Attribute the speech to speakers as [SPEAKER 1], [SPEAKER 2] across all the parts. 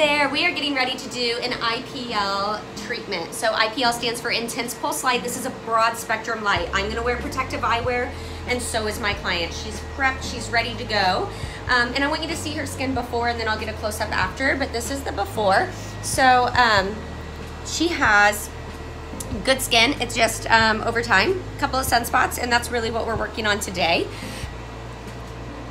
[SPEAKER 1] there, we are getting ready to do an IPL treatment. So IPL stands for Intense Pulse Light. This is a broad spectrum light. I'm gonna wear protective eyewear and so is my client. She's prepped, she's ready to go. Um, and I want you to see her skin before and then I'll get a close up after, but this is the before. So um, she has good skin. It's just um, over time, a couple of sunspots, and that's really what we're working on today.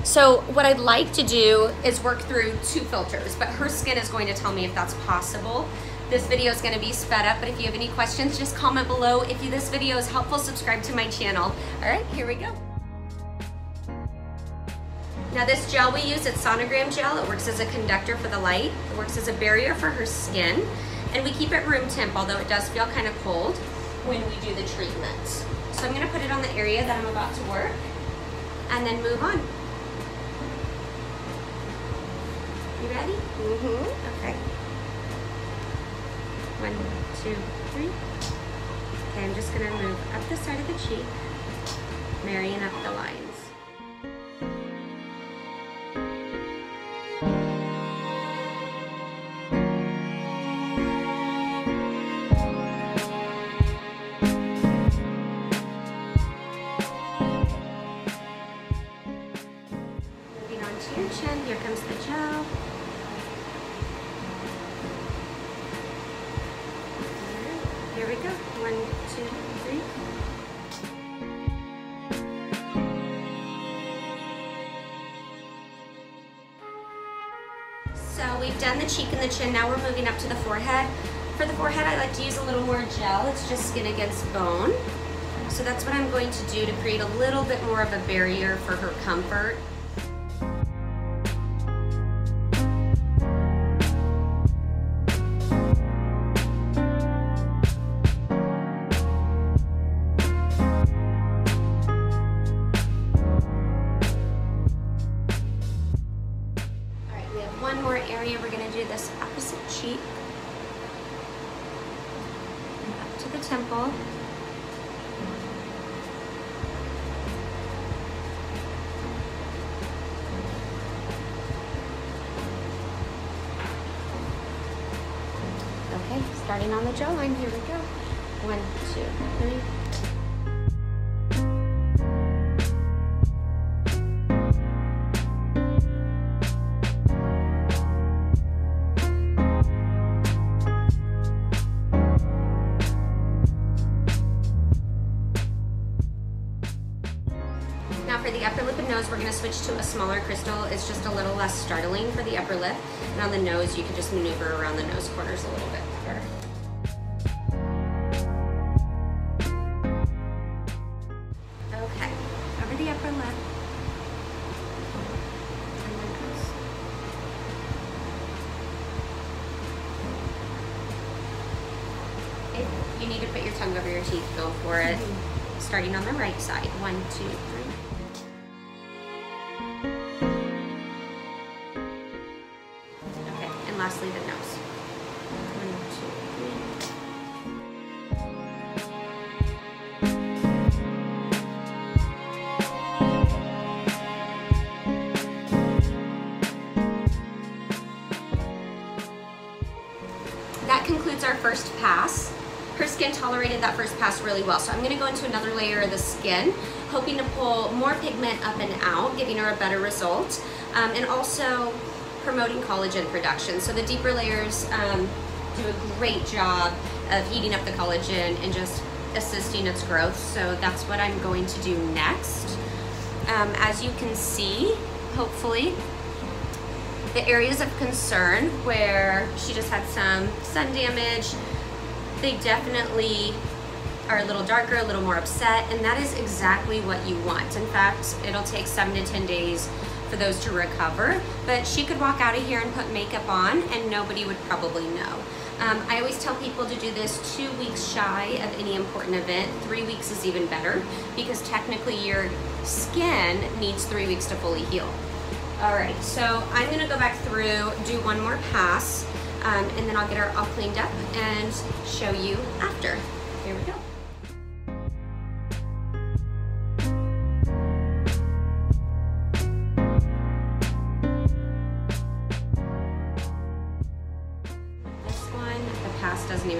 [SPEAKER 1] So what I'd like to do is work through two filters, but her skin is going to tell me if that's possible. This video is gonna be sped up, but if you have any questions, just comment below. If you, this video is helpful, subscribe to my channel. All right, here we go. Now this gel we use, it's sonogram gel. It works as a conductor for the light. It works as a barrier for her skin. And we keep it room temp, although it does feel kind of cold when we do the treatment. So I'm gonna put it on the area that I'm about to work and then move on. You ready? Mm-hmm. Okay. One, two, three. Okay, I'm just gonna move up the side of the cheek, marrying up the lines. One, two, three. So we've done the cheek and the chin. Now we're moving up to the forehead. For the forehead, I like to use a little more gel. It's just skin against bone. So that's what I'm going to do to create a little bit more of a barrier for her comfort. One more area. We're gonna do this opposite cheek. Up to the temple. Okay, starting on the jawline, here we go. One, two, three. Nose, we're gonna switch to a smaller crystal. It's just a little less startling for the upper lip. And on the nose, you can just maneuver around the nose corners a little bit better. Okay, over the upper lip. And the nose. If you need to put your tongue over your teeth, go for it. Mm-hmm. Starting on the right side. One, two, lastly the nose. That concludes our first pass. Her skin tolerated that first pass really well. So I'm gonna go into another layer of the skin, hoping to pull more pigment up and out, giving her a better result, um, and also promoting collagen production. So the deeper layers um, do a great job of heating up the collagen and just assisting its growth. So that's what I'm going to do next. Um, as you can see, hopefully, the areas of concern where she just had some sun damage, they definitely are a little darker, a little more upset, and that is exactly what you want. In fact, it'll take seven to 10 days for those to recover, but she could walk out of here and put makeup on and nobody would probably know. Um, I always tell people to do this two weeks shy of any important event. Three weeks is even better because technically your skin needs three weeks to fully heal. All right, so I'm gonna go back through, do one more pass, um, and then I'll get her all cleaned up and show you after.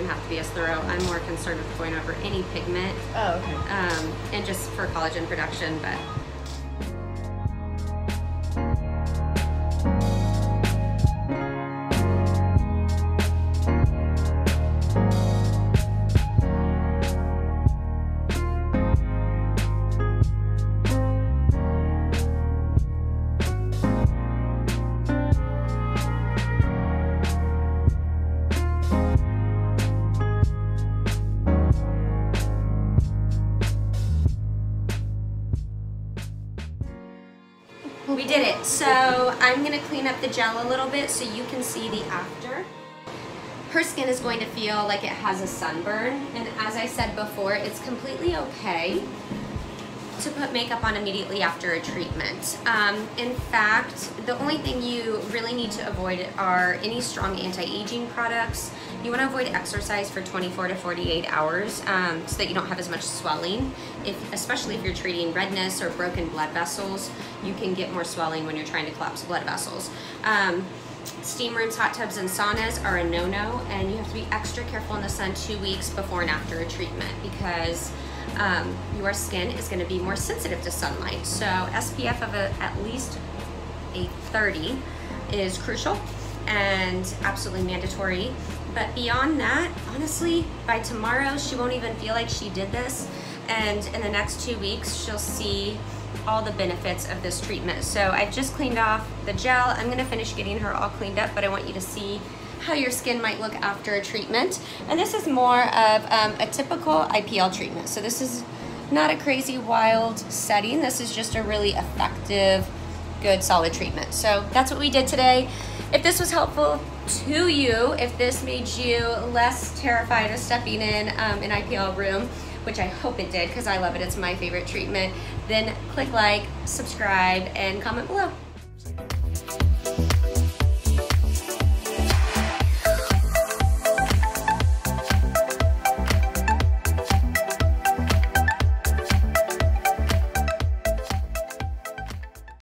[SPEAKER 1] Have to be as thorough. I'm more concerned with going over any pigment
[SPEAKER 2] Oh, okay.
[SPEAKER 1] um, and just for collagen production, but We did it. So I'm gonna clean up the gel a little bit so you can see the after. Her skin is going to feel like it has a sunburn. And as I said before, it's completely okay to put makeup on immediately after a treatment. Um, in fact, the only thing you really need to avoid are any strong anti-aging products. You want to avoid exercise for 24 to 48 hours um, so that you don't have as much swelling. If, especially if you're treating redness or broken blood vessels, you can get more swelling when you're trying to collapse blood vessels. Um, steam rooms, hot tubs, and saunas are a no-no, and you have to be extra careful in the sun two weeks before and after a treatment because um, your skin is going to be more sensitive to sunlight. So SPF of a, at least a 30 is crucial and absolutely mandatory. But beyond that, honestly, by tomorrow, she won't even feel like she did this. And in the next two weeks, she'll see all the benefits of this treatment. So I've just cleaned off the gel. I'm gonna finish getting her all cleaned up, but I want you to see how your skin might look after a treatment. And this is more of um, a typical IPL treatment. So this is not a crazy wild setting. This is just a really effective, good, solid treatment. So that's what we did today. If this was helpful to you, if this made you less terrified of stepping in um, an IPL room, which I hope it did because I love it, it's my favorite treatment, then click like, subscribe, and comment below.